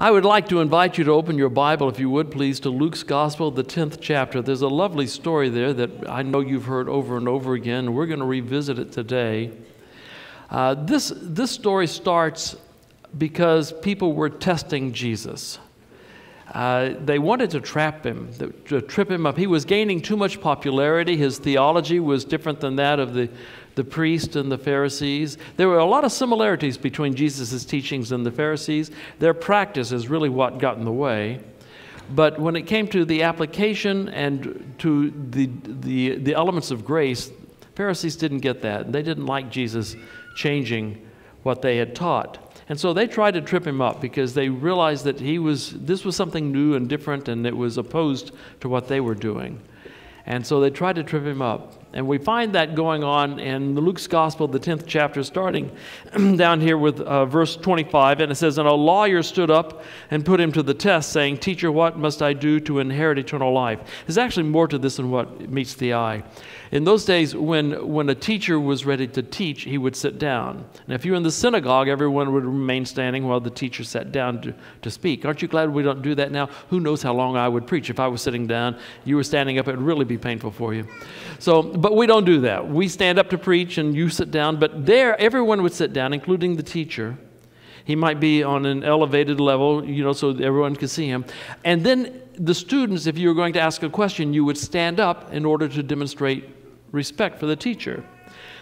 I would like to invite you to open your Bible, if you would, please, to Luke's Gospel, the 10th chapter. There's a lovely story there that I know you've heard over and over again. We're going to revisit it today. Uh, this, this story starts because people were testing Jesus. Uh, they wanted to trap him, to trip him up. He was gaining too much popularity. His theology was different than that of the, the priest and the Pharisees. There were a lot of similarities between Jesus' teachings and the Pharisees. Their practice is really what got in the way. But when it came to the application and to the, the, the elements of grace, Pharisees didn't get that. They didn't like Jesus changing what they had taught. And so they tried to trip him up because they realized that he was, this was something new and different and it was opposed to what they were doing. And so they tried to trip him up. And we find that going on in Luke's Gospel, the 10th chapter, starting down here with uh, verse 25. And it says, And a lawyer stood up and put him to the test, saying, Teacher, what must I do to inherit eternal life? There's actually more to this than what meets the eye. In those days, when, when a teacher was ready to teach, he would sit down. And if you were in the synagogue, everyone would remain standing while the teacher sat down to, to speak. Aren't you glad we don't do that now? Who knows how long I would preach? If I was sitting down, you were standing up, it would really be painful for you. So, but we don't do that. We stand up to preach and you sit down. But there, everyone would sit down, including the teacher. He might be on an elevated level, you know, so everyone could see him. And then the students, if you were going to ask a question, you would stand up in order to demonstrate respect for the teacher.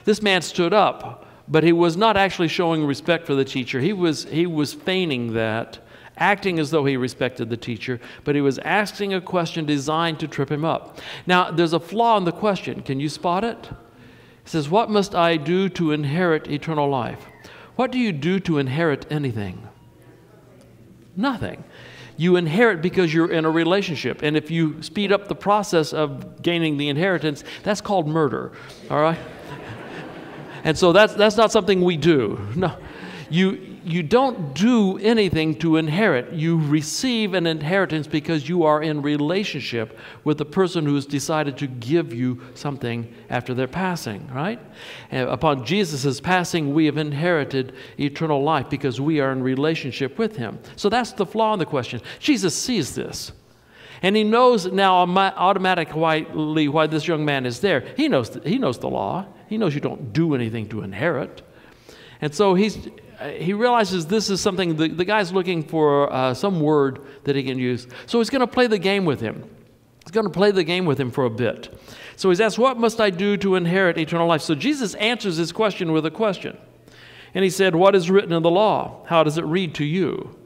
This man stood up, but he was not actually showing respect for the teacher. He was, he was feigning that, acting as though he respected the teacher, but he was asking a question designed to trip him up. Now, there's a flaw in the question. Can you spot it? He says, What must I do to inherit eternal life? What do you do to inherit anything? Nothing you inherit because you're in a relationship. And if you speed up the process of gaining the inheritance, that's called murder. All right? and so that's, that's not something we do. No. You, you don't do anything to inherit. You receive an inheritance because you are in relationship with the person who has decided to give you something after their passing, right? And upon Jesus' passing, we have inherited eternal life because we are in relationship with him. So that's the flaw in the question. Jesus sees this. And he knows now automatically why this young man is there. He knows, he knows the law. He knows you don't do anything to inherit. And so he's, he realizes this is something, the, the guy's looking for uh, some word that he can use. So he's going to play the game with him. He's going to play the game with him for a bit. So he's asked, What must I do to inherit eternal life? So Jesus answers his question with a question. And he said, What is written in the law? How does it read to you?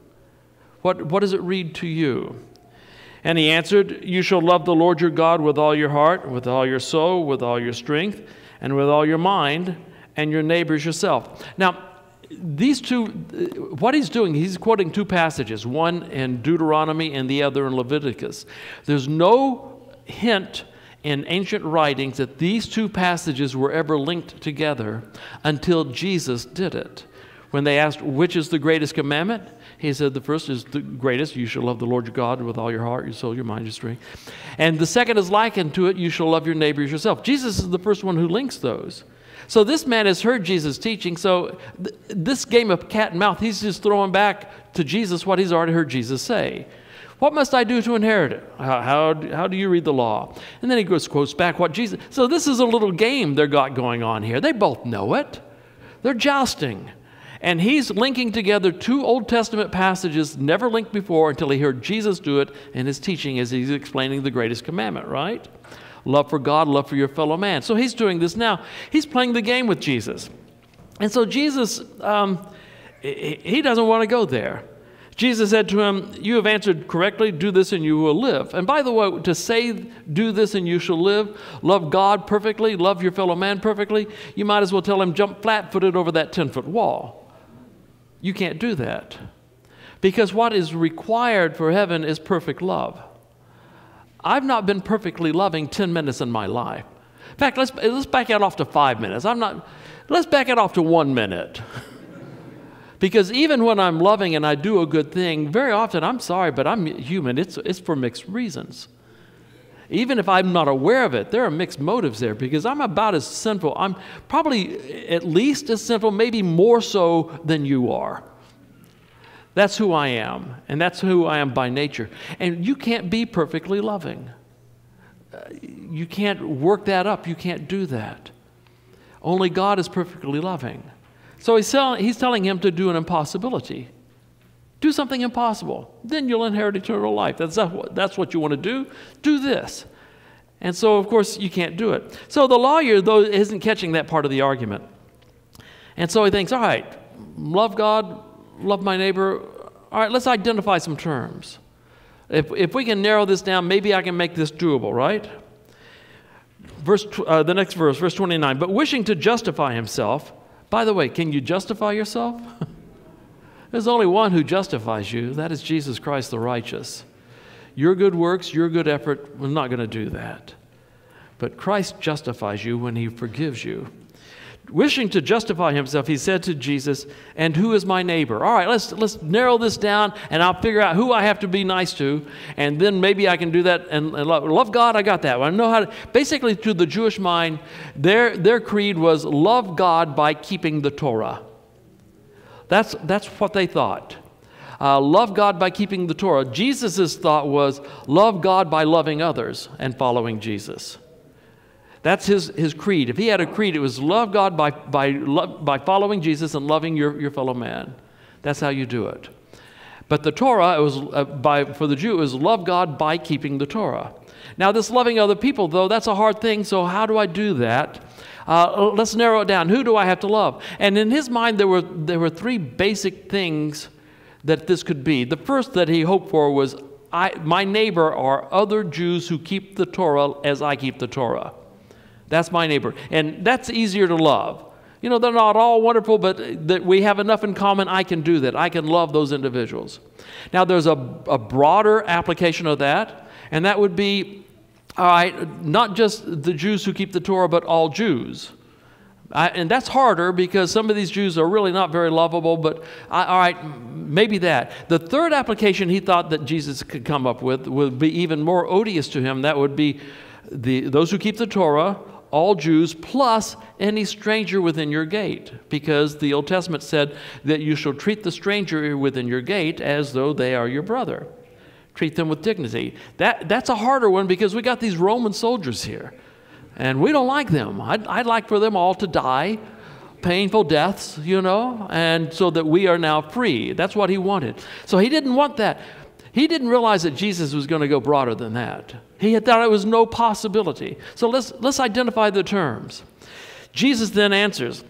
What, what does it read to you? And he answered, You shall love the Lord your God with all your heart, with all your soul, with all your strength, and with all your mind, and your neighbors yourself. Now, these two, uh, what he's doing, he's quoting two passages, one in Deuteronomy and the other in Leviticus. There's no hint in ancient writings that these two passages were ever linked together until Jesus did it. When they asked, which is the greatest commandment? He said, the first is the greatest. You shall love the Lord your God with all your heart, your soul, your mind, your strength. And the second is likened to it. You shall love your neighbor as yourself. Jesus is the first one who links those. So this man has heard Jesus teaching. So th- this game of cat and mouth, he's just throwing back to Jesus what he's already heard Jesus say. What must I do to inherit it? How, how, how do you read the law? And then he goes, quotes back what Jesus. So this is a little game they've got going on here. They both know it. They're jousting. And he's linking together two Old Testament passages never linked before until he heard Jesus do it in his teaching as he's explaining the greatest commandment, right? Love for God, love for your fellow man. So he's doing this now. He's playing the game with Jesus. And so Jesus, um, he doesn't want to go there. Jesus said to him, You have answered correctly, do this and you will live. And by the way, to say, Do this and you shall live, love God perfectly, love your fellow man perfectly, you might as well tell him, Jump flat footed over that 10 foot wall. You can't do that. Because what is required for heaven is perfect love. I've not been perfectly loving 10 minutes in my life. In fact, let's, let's back it off to five minutes. I'm not, let's back it off to one minute. because even when I'm loving and I do a good thing, very often I'm sorry, but I'm human. It's, it's for mixed reasons. Even if I'm not aware of it, there are mixed motives there because I'm about as sinful. I'm probably at least as sinful, maybe more so than you are. That's who I am, and that's who I am by nature. And you can't be perfectly loving. Uh, you can't work that up. You can't do that. Only God is perfectly loving. So he's, telling, he's telling him to do an impossibility. Do something impossible. Then you'll inherit eternal life. That's, that's what you want to do. Do this. And so, of course, you can't do it. So the lawyer, though, isn't catching that part of the argument. And so he thinks, all right, love God, love my neighbor. All right, let's identify some terms. If, if we can narrow this down, maybe I can make this doable, right? Verse, uh, the next verse, verse 29. But wishing to justify himself, by the way, can you justify yourself? There's only one who justifies you, that is Jesus Christ the righteous. Your good works, your good effort, we're not going to do that. But Christ justifies you when he forgives you. Wishing to justify himself, he said to Jesus, And who is my neighbor? All right, let's, let's narrow this down and I'll figure out who I have to be nice to. And then maybe I can do that and, and love, love, God. I got that. I know how to. Basically, to the Jewish mind, their, their creed was love God by keeping the Torah. That's, that's what they thought. Uh, love God by keeping the Torah. Jesus' thought was love God by loving others and following Jesus. That's his, his creed. If he had a creed, it was love God by, by, by following Jesus and loving your, your fellow man. That's how you do it. But the Torah, it was uh, by, for the Jew, was love God by keeping the Torah. Now, this loving other people, though, that's a hard thing, so how do I do that? Uh, let's narrow it down. Who do I have to love? And in his mind, there were, there were three basic things that this could be. The first that he hoped for was I, my neighbor are other Jews who keep the Torah as I keep the Torah. That's my neighbor. And that's easier to love. You know, they're not all wonderful, but that we have enough in common, I can do that. I can love those individuals. Now, there's a, a broader application of that, and that would be all right, not just the Jews who keep the Torah, but all Jews. I, and that's harder because some of these Jews are really not very lovable, but I, all right, maybe that. The third application he thought that Jesus could come up with would be even more odious to him. That would be the, those who keep the Torah, all Jews, plus any stranger within your gate, because the Old Testament said that you shall treat the stranger within your gate as though they are your brother. Treat them with dignity. That, that's a harder one because we got these Roman soldiers here, and we don't like them. I'd, I'd like for them all to die painful deaths, you know, and so that we are now free. That's what he wanted. So he didn't want that. He didn't realize that Jesus was going to go broader than that. He had thought it was no possibility. So let's, let's identify the terms. Jesus then answers.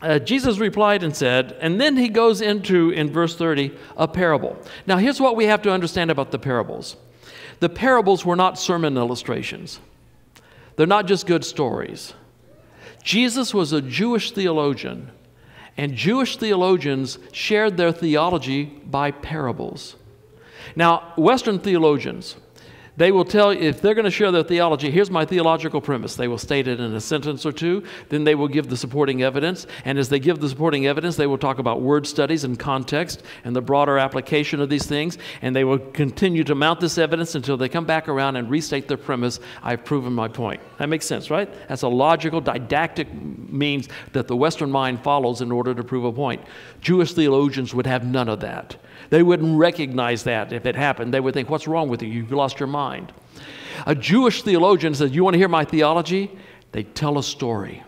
Uh, Jesus replied and said, and then he goes into, in verse 30, a parable. Now, here's what we have to understand about the parables the parables were not sermon illustrations, they're not just good stories. Jesus was a Jewish theologian, and Jewish theologians shared their theology by parables. Now, Western theologians, they will tell you, if they're going to share their theology, here's my theological premise. They will state it in a sentence or two, then they will give the supporting evidence. And as they give the supporting evidence, they will talk about word studies and context and the broader application of these things. And they will continue to mount this evidence until they come back around and restate their premise. I've proven my point. That makes sense, right? That's a logical, didactic means that the Western mind follows in order to prove a point. Jewish theologians would have none of that. They wouldn't recognize that if it happened. They would think, What's wrong with you? You've lost your mind. A Jewish theologian says, You want to hear my theology? They tell a story,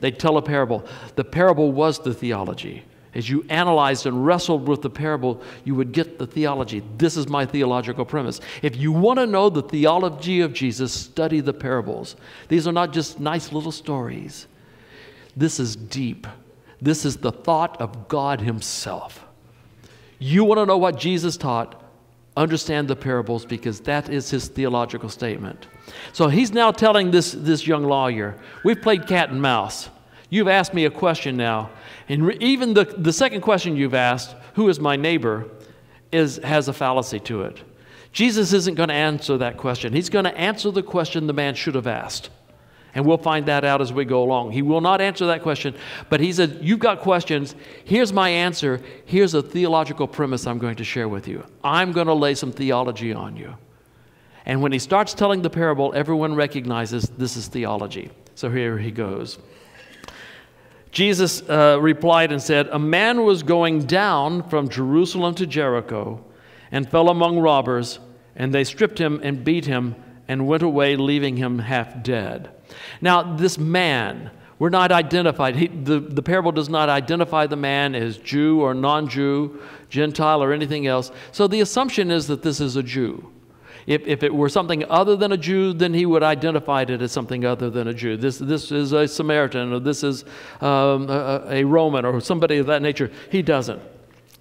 they tell a parable. The parable was the theology. As you analyzed and wrestled with the parable, you would get the theology. This is my theological premise. If you want to know the theology of Jesus, study the parables. These are not just nice little stories, this is deep. This is the thought of God Himself. You want to know what Jesus taught? Understand the parables because that is his theological statement. So he's now telling this, this young lawyer, We've played cat and mouse. You've asked me a question now. And even the, the second question you've asked, Who is my neighbor? Is, has a fallacy to it. Jesus isn't going to answer that question. He's going to answer the question the man should have asked. And we'll find that out as we go along. He will not answer that question, but he said, You've got questions. Here's my answer. Here's a theological premise I'm going to share with you. I'm going to lay some theology on you. And when he starts telling the parable, everyone recognizes this is theology. So here he goes. Jesus uh, replied and said, A man was going down from Jerusalem to Jericho and fell among robbers, and they stripped him and beat him and went away, leaving him half dead. Now, this man, we're not identified. He, the, the parable does not identify the man as Jew or non Jew, Gentile, or anything else. So the assumption is that this is a Jew. If, if it were something other than a Jew, then he would identify it as something other than a Jew. This, this is a Samaritan, or this is um, a, a Roman, or somebody of that nature. He doesn't.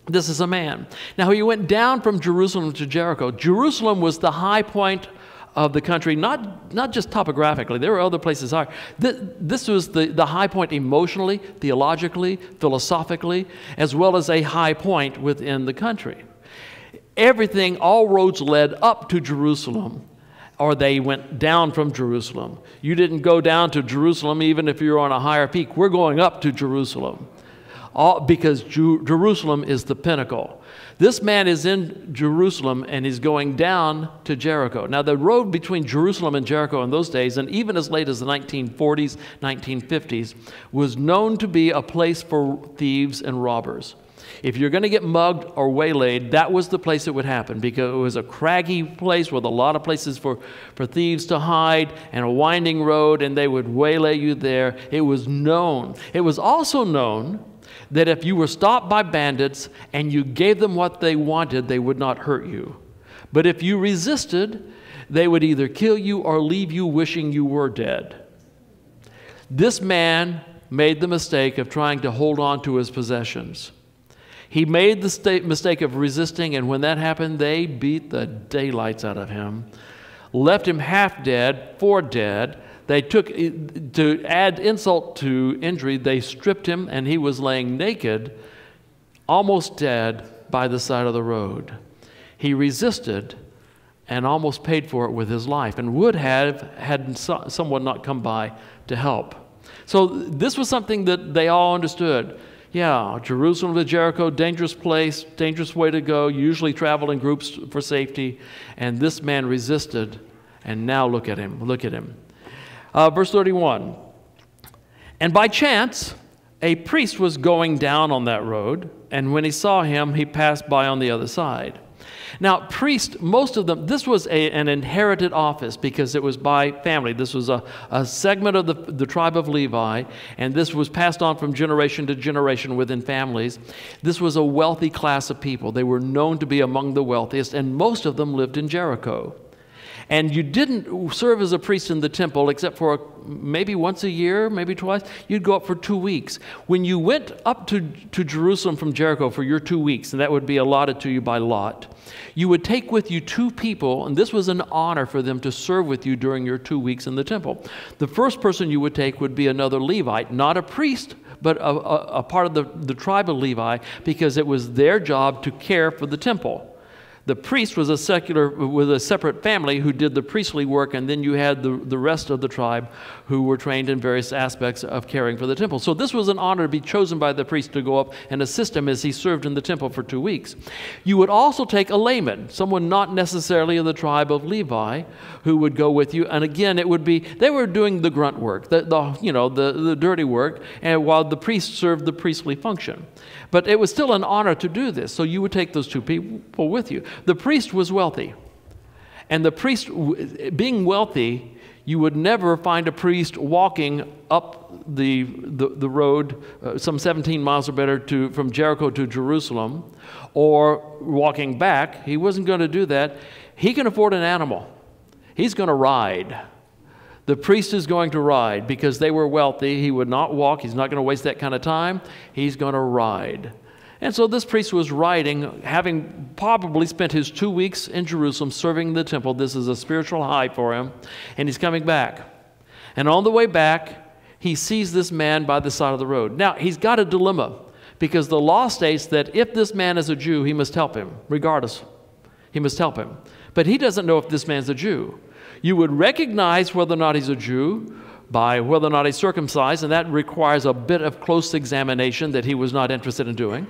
This is a man. Now, he went down from Jerusalem to Jericho. Jerusalem was the high point of the country, not, not just topographically, there were other places higher. This was the, the high point emotionally, theologically, philosophically, as well as a high point within the country everything, all roads led up to Jerusalem, or they went down from Jerusalem. You didn't go down to Jerusalem even if you're on a higher peak. We're going up to Jerusalem. All, because Ju- Jerusalem is the pinnacle. This man is in Jerusalem and he's going down to Jericho. Now, the road between Jerusalem and Jericho in those days, and even as late as the 1940s, 1950s, was known to be a place for thieves and robbers. If you're going to get mugged or waylaid, that was the place it would happen because it was a craggy place with a lot of places for, for thieves to hide and a winding road, and they would waylay you there. It was known. It was also known that if you were stopped by bandits and you gave them what they wanted, they would not hurt you. But if you resisted, they would either kill you or leave you wishing you were dead. This man made the mistake of trying to hold on to his possessions. He made the mistake of resisting, and when that happened, they beat the daylights out of him, left him half dead, for dead. They took, eh, to add insult to injury, they stripped him, and he was laying naked, almost dead, by the side of the road. He resisted and almost paid for it with his life, and would have had someone not come by to help. So, this was something that they all understood yeah, Jerusalem to Jericho, dangerous place, dangerous way to go, usually travel in groups for safety. And this man resisted, and now look at him, look at him. Uh, verse 31 And by chance, a priest was going down on that road, and when he saw him, he passed by on the other side. Now, priests, most of them, this was a, an inherited office because it was by family. This was a, a segment of the, the tribe of Levi, and this was passed on from generation to generation within families. This was a wealthy class of people. They were known to be among the wealthiest, and most of them lived in Jericho. And you didn't serve as a priest in the temple except for a, maybe once a year, maybe twice. You'd go up for two weeks. When you went up to, to Jerusalem from Jericho for your two weeks, and that would be allotted to you by lot, you would take with you two people, and this was an honor for them to serve with you during your two weeks in the temple. The first person you would take would be another Levite, not a priest, but a, a, a part of the, the tribe of Levi, because it was their job to care for the temple the priest was a secular with a separate family who did the priestly work and then you had the, the rest of the tribe who were trained in various aspects of caring for the temple so this was an honor to be chosen by the priest to go up and assist him as he served in the temple for two weeks you would also take a layman someone not necessarily of the tribe of levi who would go with you and again it would be they were doing the grunt work the, the you know the, the dirty work and while the priest served the priestly function but it was still an honor to do this. So you would take those two people with you. The priest was wealthy. And the priest, being wealthy, you would never find a priest walking up the, the, the road, uh, some 17 miles or better, to, from Jericho to Jerusalem, or walking back. He wasn't going to do that. He can afford an animal, he's going to ride. The priest is going to ride because they were wealthy. He would not walk. He's not going to waste that kind of time. He's going to ride. And so this priest was riding, having probably spent his two weeks in Jerusalem serving the temple. This is a spiritual high for him. And he's coming back. And on the way back, he sees this man by the side of the road. Now, he's got a dilemma because the law states that if this man is a Jew, he must help him, regardless. He must help him. But he doesn't know if this man's a Jew. You would recognize whether or not he's a Jew by whether or not he's circumcised, and that requires a bit of close examination that he was not interested in doing.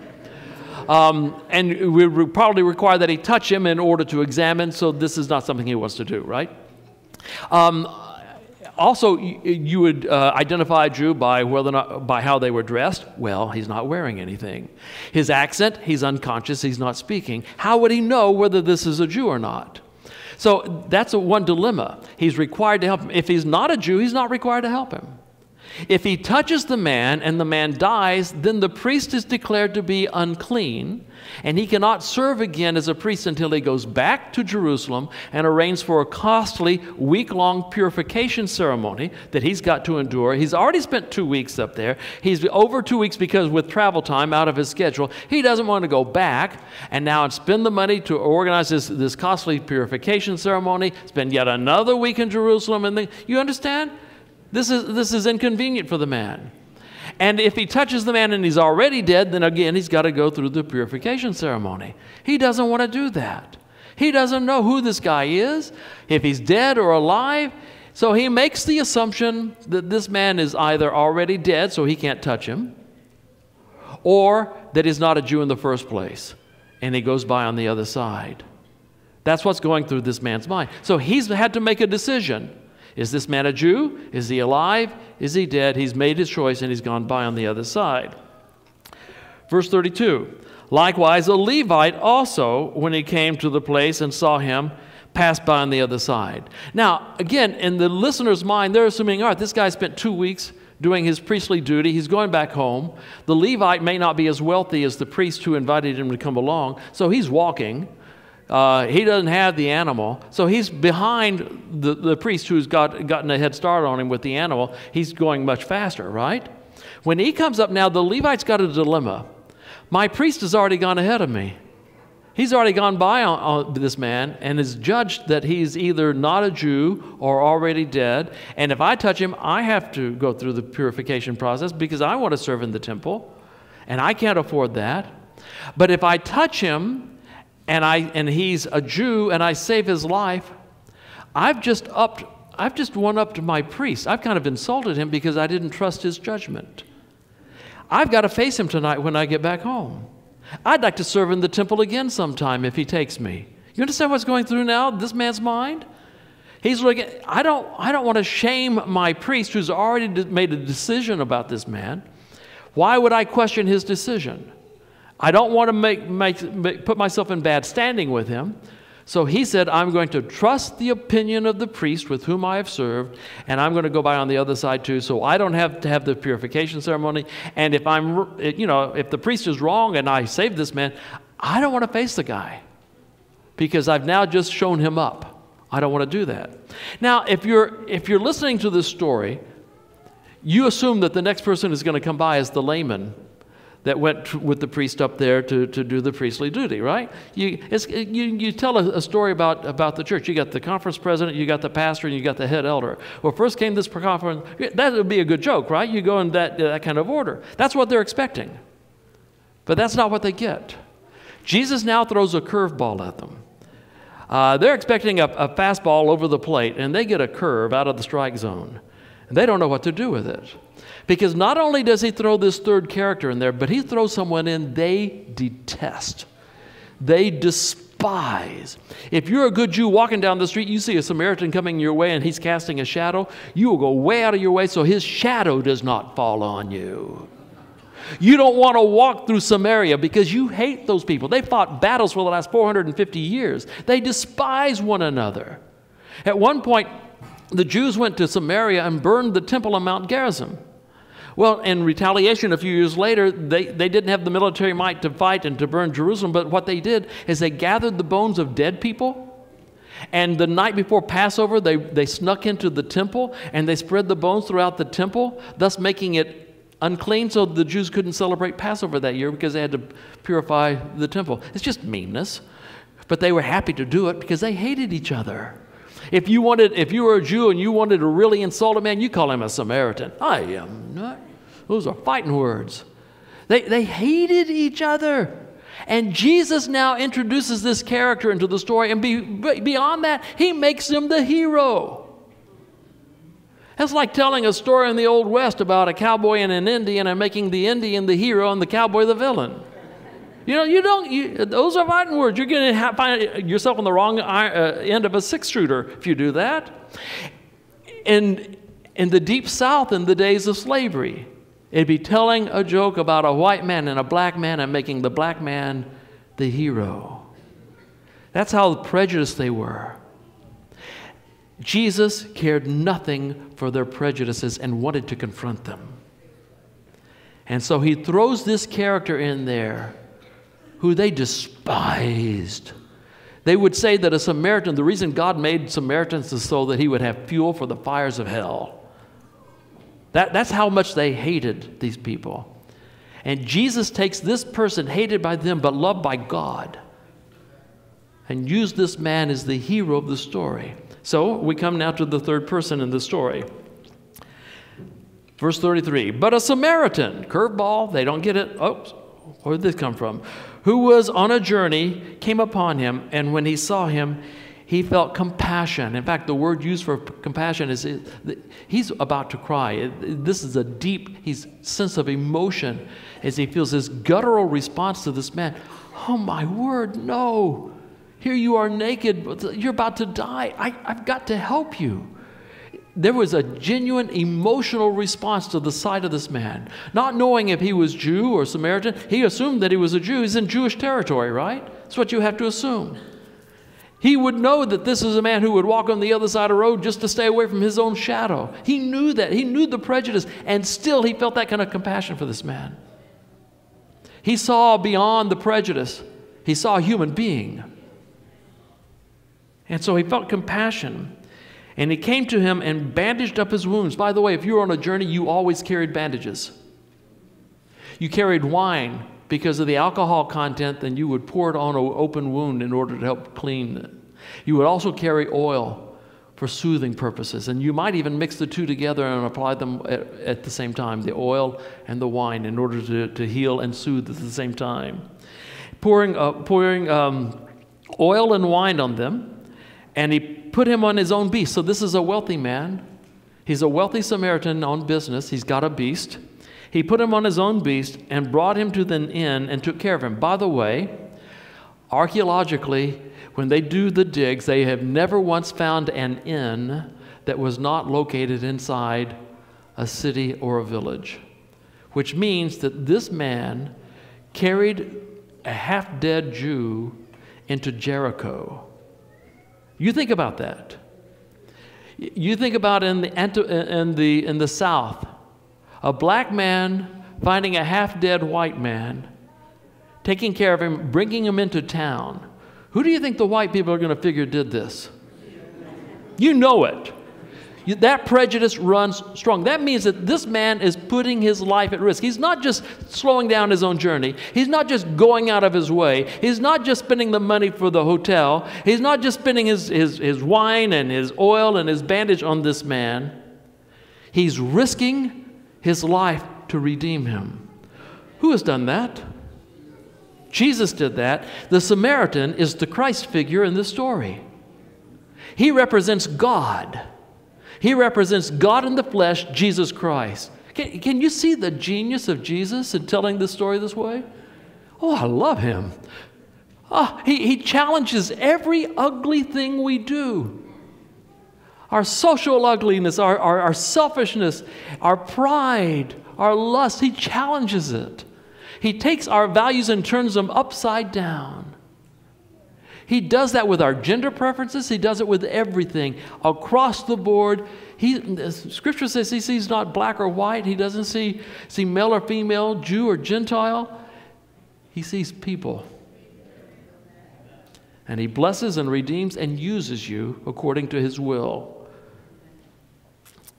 Um, and we would probably require that he touch him in order to examine, so this is not something he wants to do, right? Um, also, you, would uh, identify a Jew by whether or not, by how they were dressed. Well, he's not wearing anything. His accent, he's unconscious, he's not speaking. How would he know whether this is a Jew or not? So that's one dilemma. He's required to help him. If he's not a Jew, he's not required to help him. If he touches the man and the man dies, then the priest is declared to be unclean, and he cannot serve again as a priest until he goes back to Jerusalem and arranges for a costly week long purification ceremony that he's got to endure. He's already spent two weeks up there. He's over two weeks because, with travel time out of his schedule, he doesn't want to go back and now spend the money to organize this, this costly purification ceremony, spend yet another week in Jerusalem. And you understand? This is, this is inconvenient for the man. And if he touches the man and he's already dead, then again, he's got to go through the purification ceremony. He doesn't want to do that. He doesn't know who this guy is, if he's dead or alive. So he makes the assumption that this man is either already dead, so he can't touch him, or that he's not a Jew in the first place, and he goes by on the other side. That's what's going through this man's mind. So he's had to make a decision. Is this man a Jew? Is he alive? Is he dead? He's made his choice and he's gone by on the other side. Verse 32 Likewise, a Levite also, when he came to the place and saw him, passed by on the other side. Now, again, in the listener's mind, they're assuming, all right, this guy spent two weeks doing his priestly duty. He's going back home. The Levite may not be as wealthy as the priest who invited him to come along, so he's walking. Uh, he doesn't have the animal, so he's behind the, the priest who's got, gotten a head start on him with the animal. He's going much faster, right? When he comes up now, the Levite's got a dilemma. My priest has already gone ahead of me. He's already gone by on, on, this man and has judged that he's either not a Jew or already dead. And if I touch him, I have to go through the purification process because I want to serve in the temple, and I can't afford that. But if I touch him, and, I, and he's a Jew and I save his life, I've just upped, I've just won up to my priest. I've kind of insulted him because I didn't trust his judgment. I've got to face him tonight when I get back home. I'd like to serve in the temple again sometime if he takes me. You understand what's going through now, this man's mind? He's looking, I don't, I don't want to shame my priest who's already made a decision about this man. Why would I question his decision? I don't want to make, make, make, put myself in bad standing with him. So he said, I'm going to trust the opinion of the priest with whom I have served, and I'm going to go by on the other side too, so I don't have to have the purification ceremony. And if I'm, you know, if the priest is wrong and I save this man, I don't want to face the guy because I've now just shown him up. I don't want to do that. Now, if you're, if you're listening to this story, you assume that the next person is going to come by as the layman that went with the priest up there to, to do the priestly duty, right? You, you, you tell a, a, story about, about the church. You got the conference president, you got the pastor, and you got the head elder. Well, first came this conference. That would be a good joke, right? You go in that, that kind of order. That's what they're expecting. But that's not what they get. Jesus now throws a curveball at them. Uh, they're expecting a, a fastball over the plate, and they get a curve out of the strike zone. And they don't know what to do with it. Because not only does he throw this third character in there, but he throws someone in they detest. They despise. If you're a good Jew walking down the street, you see a Samaritan coming your way and he's casting a shadow, you will go way out of your way so his shadow does not fall on you. You don't want to walk through Samaria because you hate those people. They fought battles for the last 450 years. They despise one another. At one point, the Jews went to Samaria and burned the temple on Mount Gerizim. Well, in retaliation, a few years later, they, they didn't have the military might to fight and to burn Jerusalem, but what they did is they gathered the bones of dead people. And the night before Passover, they, they snuck into the temple and they spread the bones throughout the temple, thus making it unclean so the Jews couldn't celebrate Passover that year because they had to purify the temple. It's just meanness. But they were happy to do it because they hated each other. If you wanted, if you were a Jew and you wanted to really insult a man, you call him a Samaritan. I am not. Those are fighting words. They, they hated each other. And Jesus now introduces this character into the story, and be, beyond that, he makes him the hero. That's like telling a story in the Old West about a cowboy and an Indian and making the Indian the hero and the cowboy the villain. You know, you don't, you, those are fighting words. You're going to find yourself on the wrong uh, end of a six shooter if you do that. And In the deep south, in the days of slavery, it'd be telling a joke about a white man and a black man and making the black man the hero. That's how prejudiced they were. Jesus cared nothing for their prejudices and wanted to confront them. And so he throws this character in there who they despised. They would say that a Samaritan, the reason God made Samaritans is so that he would have fuel for the fires of hell. That, that's how much they hated these people. And Jesus takes this person hated by them but loved by God and used this man as the hero of the story. So we come now to the third person in the story. Verse 33 But a Samaritan, curveball, they don't get it. Oops, where did this come from? Who was on a journey came upon him, and when he saw him, he felt compassion. In fact, the word used for compassion is he's about to cry. This is a deep he's, sense of emotion as he feels this guttural response to this man. Oh, my word, no. Here you are naked, you're about to die. I, I've got to help you there was a genuine emotional response to the sight of this man. Not knowing if he was Jew or Samaritan, he assumed that he was a Jew. He's in Jewish territory, right? That's what you have to assume. He would know that this is a man who would walk on the other side of the road just to stay away from his own shadow. He knew that. He knew the prejudice, and still he felt that kind of compassion for this man. He saw beyond the prejudice, he saw a human being. And so he felt compassion. And he came to him and bandaged up his wounds. By the way, if you were on a journey, you always carried bandages. You carried wine because of the alcohol content, then you would pour it on an open wound in order to help clean it. You would also carry oil for soothing purposes, and you might even mix the two together and apply them at, at the same time the oil and the wine in order to, to heal and soothe at the same time. Pouring, uh, pouring um, oil and wine on them and he put him on his own beast. So this is a wealthy man. He's a wealthy Samaritan on business. He's got a beast. He put him on his own beast and brought him to the inn and took care of him. By the way, archaeologically, when they do the digs, they have never once found an inn that was not located inside a city or a village, which means that this man carried a half dead Jew into Jericho. You think about that. You think about in the, in the, in the South, a black man finding a half dead white man, taking care of him, bringing him into town. Who do you think the white people are going to figure did this? You know it that prejudice runs strong. That means that this man is putting his life at risk. He's not just slowing down his own journey, he's not just going out of his way, he's not just spending the money for the hotel, he's not just spending his, his, his wine and his oil and his bandage on this man. He's risking his life to redeem him. Who has done that? Jesus did that. The Samaritan is the Christ figure in this story. He represents God. He represents God in the flesh, Jesus Christ. Can, can you see the genius of Jesus in telling this story this way? Oh, I love him. Oh, he, he challenges every ugly thing we do our social ugliness, our, our, our, selfishness, our pride, our lust. He challenges it. He takes our values and turns them upside down. He does that with our gender preferences, He does it with everything across the board. He, scripture says He sees not black or white, He doesn't see, see male or female, Jew or Gentile. He sees people. And He blesses and redeems and uses you according to His will.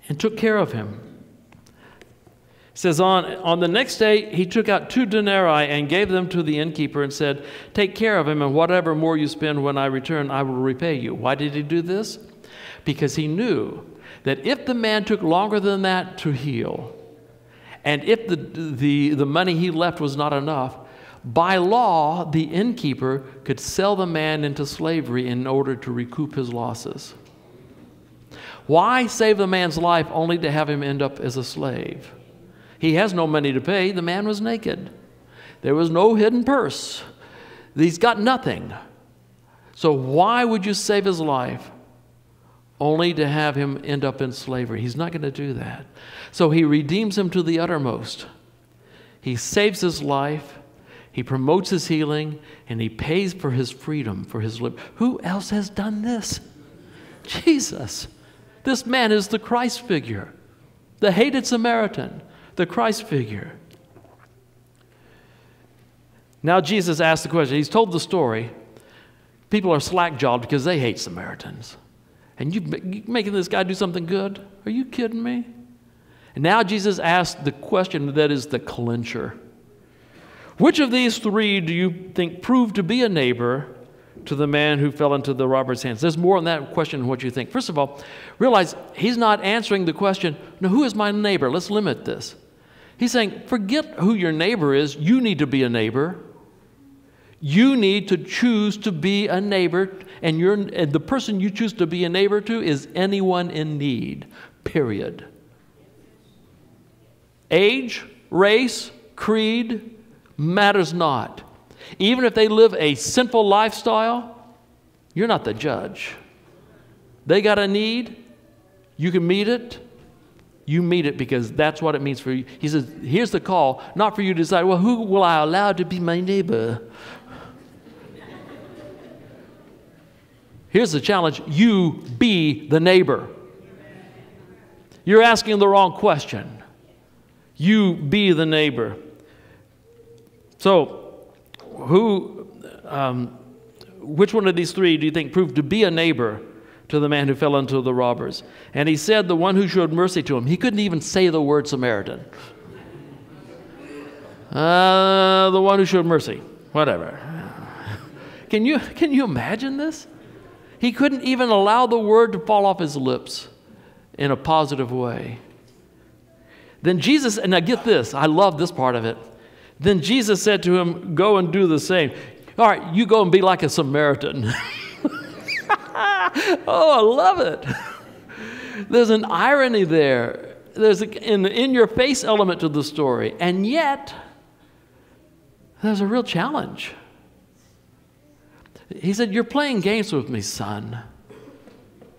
And took care of him says on, on the next day he took out two denarii and gave them to the innkeeper and said take care of him and whatever more you spend when i return i will repay you why did he do this? Because he knew that if the man took longer than that to heal and if the, the, the money he left was not enough by law the innkeeper could sell the man into slavery in order to recoup his losses. Why save the man's life only to have him end up as a slave he has no money to pay. The man was naked. There was no hidden purse. He's got nothing. So why would you save his life only to have him end up in slavery. He's not going to do that. So he redeems him to the uttermost. He saves his life, he promotes his healing, and he pays for his freedom, for his liberty. Who else has done this? Jesus. This man is the Christ figure, the hated Samaritan, the Christ figure. Now Jesus asks the question. He's told the story. People are slack jawed because they hate Samaritans. And you, you making this guy do something good? Are you kidding me? And now Jesus asks the question that is the clincher. Which of these three do you think proved to be a neighbor to the man who fell into the robber's hands? There's more on that question than what you think. First of all, realize he's not answering the question, who is my neighbor? Let's limit this. He's saying, forget who your neighbor is. You need to be a neighbor. You need to choose to be a neighbor, and, and the person you choose to be a neighbor to is anyone in need, period. Age, race, creed matters not. Even if they live a sinful lifestyle, you're not the judge. They got a need, you can meet it. You meet it because that's what it means for you. He says, here's the call, not for you to decide, well, who will I allow to be my neighbor? Here's the challenge you be the neighbor. You're asking the wrong question. You be the neighbor. So, who, um, which one of these three do you think proved to be a neighbor to the man who fell into the robbers? And he said, The one who showed mercy to him. He couldn't even say the word Samaritan. Uh, the one who showed mercy. Whatever. Can you, can you imagine this? He couldn't even allow the word to fall off his lips in a positive way. Then Jesus, and now get this, I love this part of it. Then Jesus said to him, Go and do the same. All right, you go and be like a Samaritan. oh, I love it. There's an irony there. There's an in your face element to the story. And yet, there's a real challenge. He said, You're playing games with me, son.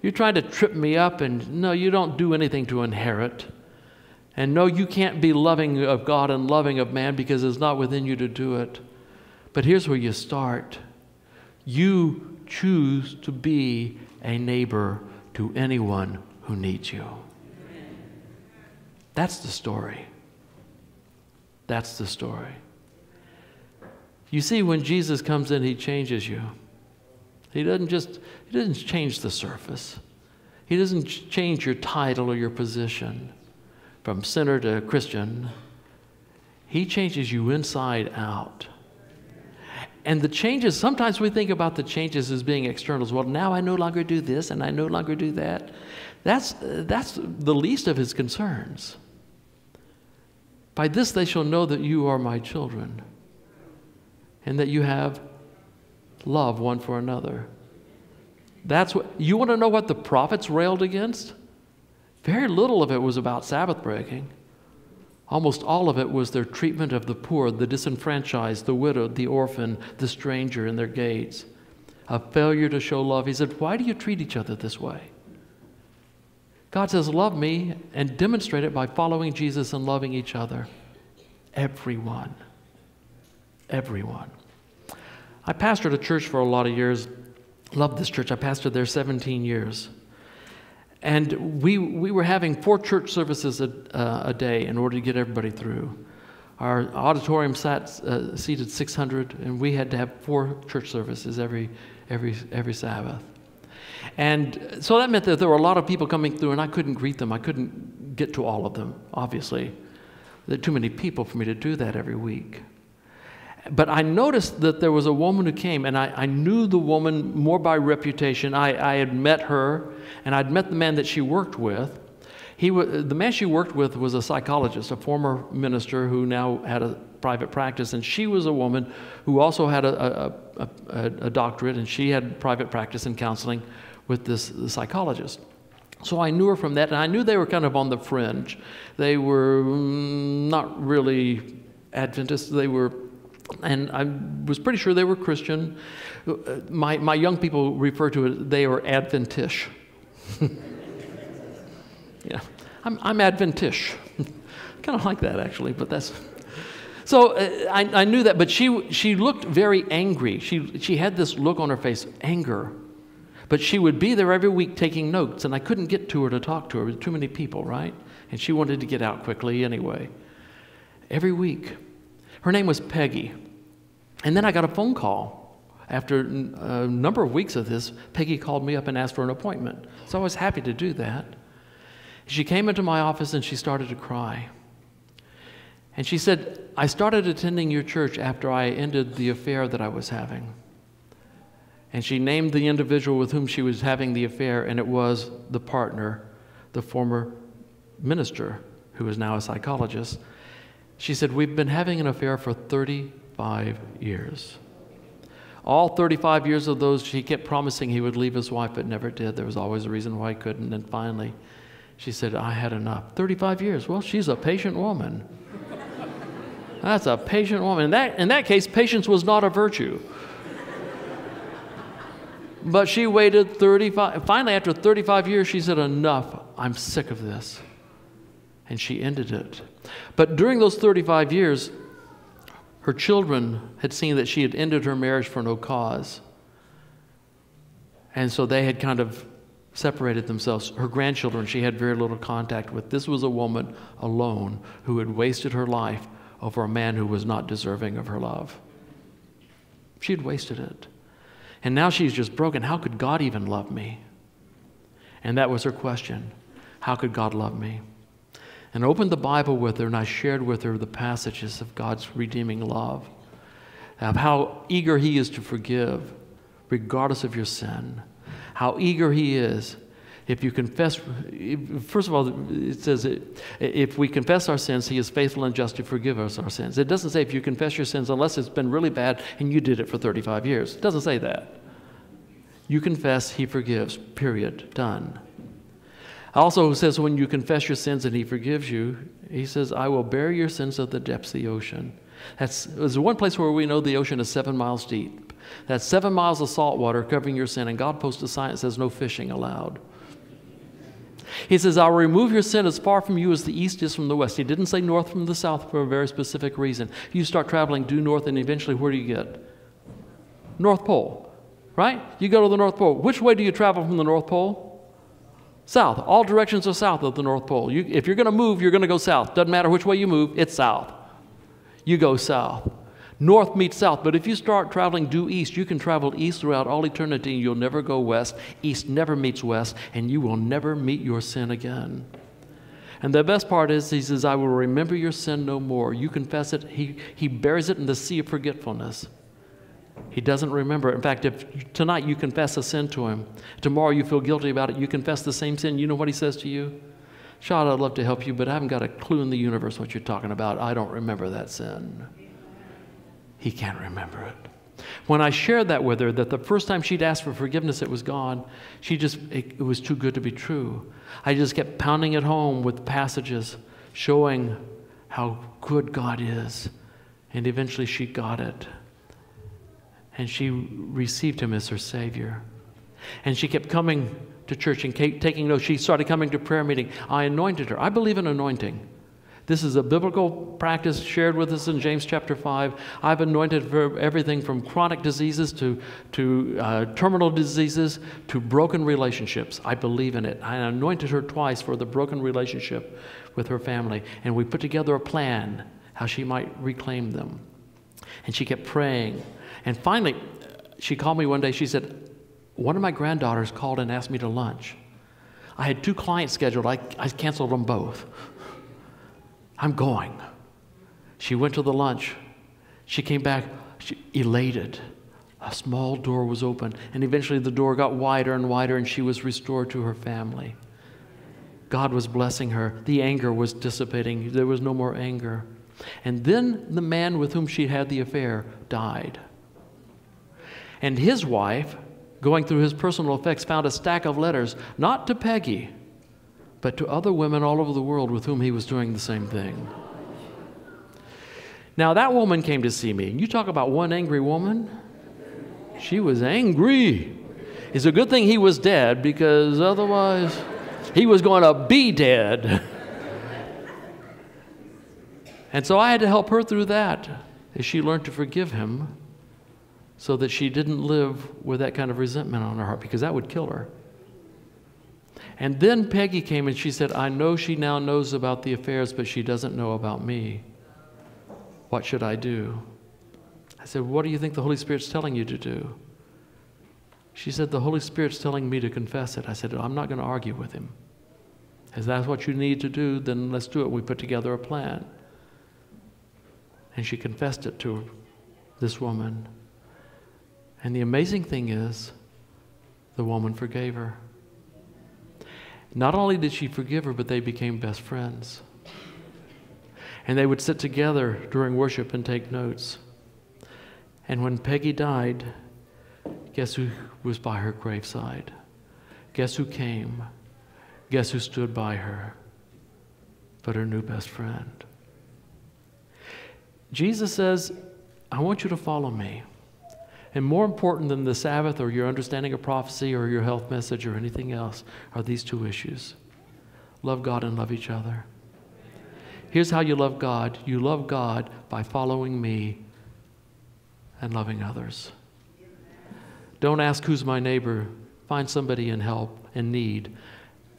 You're trying to trip me up, and no, you don't do anything to inherit. And no, you can't be loving of God and loving of man because it's not within you to do it. But here's where you start you choose to be a neighbor to anyone who needs you. That's the story. That's the story. You see, when Jesus comes in, he changes you. He doesn't just, he doesn't change the surface. He doesn't change your title or your position from sinner to Christian. He changes you inside out. And the changes, sometimes we think about the changes as being externals. Well, now I no longer do this and I no longer do that. That's, that's the least of his concerns. By this they shall know that you are my children and that you have love one for another. That's what you want to know what the prophets railed against? Very little of it was about Sabbath breaking. Almost all of it was their treatment of the poor, the disenfranchised, the widowed, the orphan, the stranger in their gates. A failure to show love. He said, Why do you treat each other this way? God says, Love me and demonstrate it by following Jesus and loving each other. Everyone. Everyone. I pastored a church for a lot of years. Loved this church. I pastored there 17 years. And we, we were having four church services a, uh, a day in order to get everybody through. Our auditorium sat, uh, seated 600, and we had to have four church services every, every, every Sabbath. And so that meant that there were a lot of people coming through, and I couldn't greet them. I couldn't get to all of them, obviously. There are too many people for me to do that every week. But I noticed that there was a woman who came, and I, I knew the woman more by reputation. I, I had met her, and I'd met the man that she worked with. He the man she worked with was a psychologist, a former minister who now had a private practice, and she was a woman who also had a, a, a, a doctorate, and she had private practice in counseling with this psychologist. So I knew her from that, and I knew they were kind of on the fringe. They were mm, not really Adventists, they were and I was pretty sure they were Christian. My, my young people refer to it, they are Adventish. yeah, I'm, I'm Adventish. kind of like that, actually, but that's. So uh, I, I knew that, but she, she looked very angry. She, she had this look on her face, anger. But she would be there every week taking notes, and I couldn't get to her to talk to her. There were too many people, right? And she wanted to get out quickly anyway. Every week. Her name was Peggy. And then I got a phone call. After a number of weeks of this, Peggy called me up and asked for an appointment. So I was happy to do that. She came into my office and she started to cry. And she said, I started attending your church after I ended the affair that I was having. And she named the individual with whom she was having the affair, and it was the partner, the former minister, who is now a psychologist. She said, We've been having an affair for 35 years. All 35 years of those, she kept promising he would leave his wife, but never did. There was always a reason why he couldn't. And finally, she said, I had enough. 35 years. Well, she's a patient woman. That's a patient woman. In that, in that case, patience was not a virtue. But she waited 35. Finally, after 35 years, she said, Enough. I'm sick of this. And she ended it. But during those 35 years, her children had seen that she had ended her marriage for no cause. And so they had kind of separated themselves. Her grandchildren, she had very little contact with. This was a woman alone who had wasted her life over a man who was not deserving of her love. She had wasted it. And now she's just broken. How could God even love me? And that was her question How could God love me? And opened the Bible with her and I shared with her the passages of God's redeeming love, of how eager He is to forgive, regardless of your sin, how eager He is if you confess, first of all, it says if we confess our sins, He is faithful and just to forgive us our sins. It doesn't say if you confess your sins unless it's been really bad and you did it for 35 years. It doesn't say that. You confess, He forgives, period, done. Also, says when you confess your sins and He forgives you, He says, I will bury your sins at the depths of the ocean. That's there's one place where we know the ocean is seven miles deep. That's seven miles of salt water covering your sin, and God posted a sign that says no fishing allowed. He says, I'll remove your sin as far from you as the east is from the west. He didn't say north from the south for a very specific reason. You start traveling due north, and eventually, where do you get? North Pole, right? You go to the North Pole. Which way do you travel from the North Pole? South. All directions are south of the North Pole. You, if you're going to move, you're going to go south. Doesn't matter which way you move, it's south. You go south. North meets south, but if you start traveling due east, you can travel east throughout all eternity and you'll never go west. East never meets west, and you will never meet your sin again. And the best part is, he says, I will remember your sin no more. You confess it, he, he buries it in the sea of forgetfulness. He doesn't remember it. In fact, if tonight you confess a sin to him, tomorrow you feel guilty about it, you confess the same sin, you know what he says to you? Child, I'd love to help you, but I haven't got a clue in the universe what you're talking about. I don't remember that sin he can't remember it. When I shared that with her, that the first time she'd asked for forgiveness, it was gone, she just, it, it was too good to be true. I just kept pounding it home with passages showing how good God is. And eventually she got it. And she received him as her Savior. And she kept coming to church and taking notes. She started coming to prayer meeting. I anointed her. I believe in anointing. This is a biblical practice shared with us in James chapter 5. I've anointed for everything from chronic diseases to, to uh, terminal diseases to broken relationships. I believe in it. I anointed her twice for the broken relationship with her family. And we put together a plan how she might reclaim them. And she kept praying. And finally, she called me one day. She said, One of my granddaughters called and asked me to lunch. I had two clients scheduled, I, I canceled them both. I'm going. She went to the lunch. She came back she, elated. A small door was open, and eventually the door got wider and wider, and she was restored to her family. God was blessing her. The anger was dissipating. There was no more anger. And then the man with whom she had the affair died. And his wife, going through his personal effects, found a stack of letters, not to Peggy, but to other women all over the world with whom he was doing the same thing. Now, that woman came to see me. You talk about one angry woman. She was angry. It's a good thing he was dead because otherwise he was going to be dead. and so I had to help her through that as she learned to forgive him so that she didn't live with that kind of resentment on her heart because that would kill her. And then Peggy came and she said, I know she now knows about the affairs, but she doesn't know about me. What should I do? I said, What do you think the Holy Spirit's telling you to do? She said, The Holy Spirit's telling me to confess it. I said, I'm not going to argue with him. If that's what you need to do, then let's do it. We put together a plan. And she confessed it to this woman. And the amazing thing is, the woman forgave her. Not only did she forgive her, but they became best friends. And they would sit together during worship and take notes. And when Peggy died, guess who was by her graveside? Guess who came? Guess who stood by her? But her new best friend. Jesus says, I want you to follow me. And more important than the Sabbath or your understanding of prophecy or your health message or anything else are these two issues love God and love each other. Here's how you love God you love God by following me and loving others. Don't ask who's my neighbor. Find somebody in help and need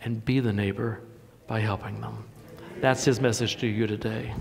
and be the neighbor by helping them. That's his message to you today.